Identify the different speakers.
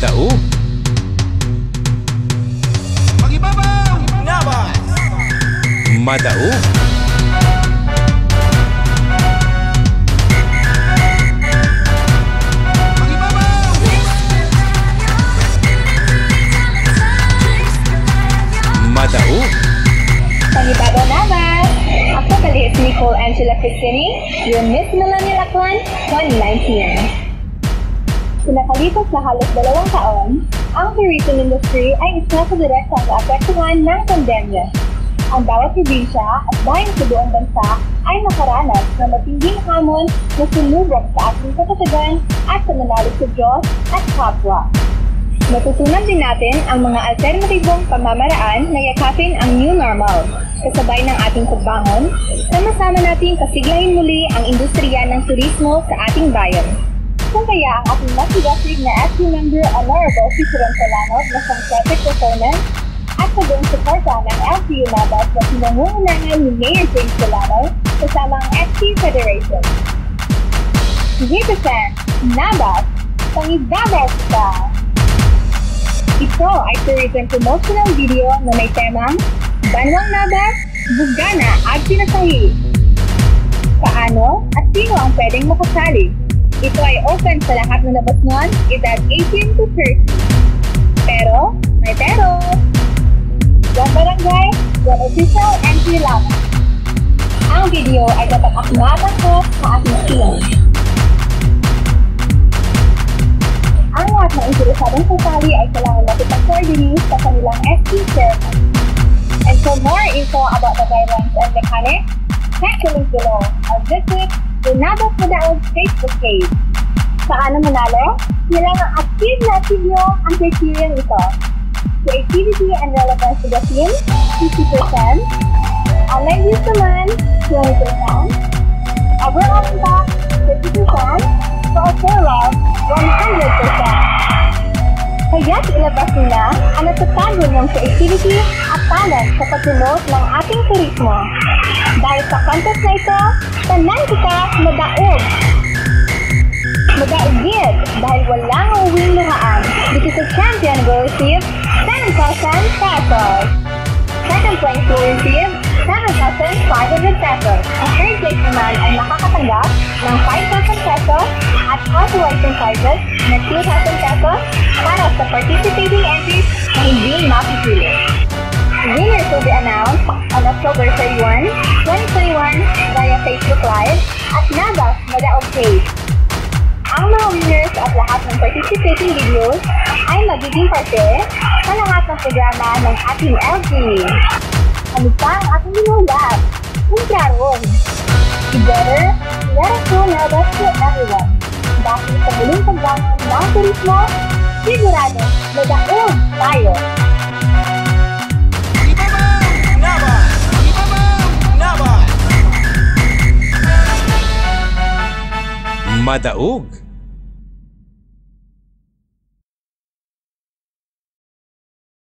Speaker 1: tahu.
Speaker 2: Bagi baba, naba. Aku tahu. Nicole Angela Pistini, your Miss Millennial Aklan, 2019. Pinakalipas na halos dalawang taon, ang tourism industry ay isa sa direktang naapektuhan ng pandemya. Ang bawat probinsya at bayan sa buong bansa ay nakaranas ng matinding hamon na sumubok sa ating katatagan at sa manalig sa Diyos at kapwa. Matutunan din natin ang mga alternatibong pamamaraan na yakapin ang new normal. Kasabay ng ating pagbangon, sama-sama nating kasiglahin muli ang industriya ng turismo sa ating bayan. Kung kaya ang ating masigasig na FT member Honorable si Suron Salanov na scientific proponent at sa buong suporta ng LGU Nabas na sinangungunahan ni Mayor James Salanov kasama ang FT Federation. Sen, Nabas, pangibabaw kita! Ito ay tourism promotional video na may temang Banwang Nabas, Bugana at Sinasahi. Paano at sino ang pwedeng makasali? Ito ay open sa lahat ng nabasnon, edad 18 to 30. Pero, may pero! One barangay, one official entry lamang. Ang video ay dapat akmatan ko sa ating team. Ang lahat ng interesadong sasali ay kailangan makipag-coordinate sa kanilang ST chairman. And for more info about the guidelines and mechanics, check the link below or visit Nabas Madaog Facebook page. Paano manalo? Kailangan active na active nyo ang criteria ito. Creativity and relevance to the team, 50%. Online views naman, 20%. Overall impact, 50%. Social love, 100%. Kaya't ilabas nila ang natatago niyong creativity at talent sa pag-promote ng ating turismo. Dahil sa contest na ito, tanan kita madaog. Madaogid dahil walang uuwing luhaan. Because the champion will receive 7,000 pesos. Second place will receive 7,500 pesos. Ang third place naman ay makakatanggap ng 5,000 pesos at consolation prizes na 2,000 pesos sa participating entries na hindi mapipili. Winners will be announced on October 31, 2021 via Facebook Live at Nabas Madaog page. Ang mga winners at lahat ng participating videos ay magiging parte sa lahat ng programa ng ating LG. Ano pa ang ating ginulat? Kung karoon. Together, let us show Nabas to everyone. Dahil sa muling pagbangon ng turismo, sigurado, madaog tayo.
Speaker 3: Magibabaw! Nabas! Magibabaw! Nabas!
Speaker 1: Madaog.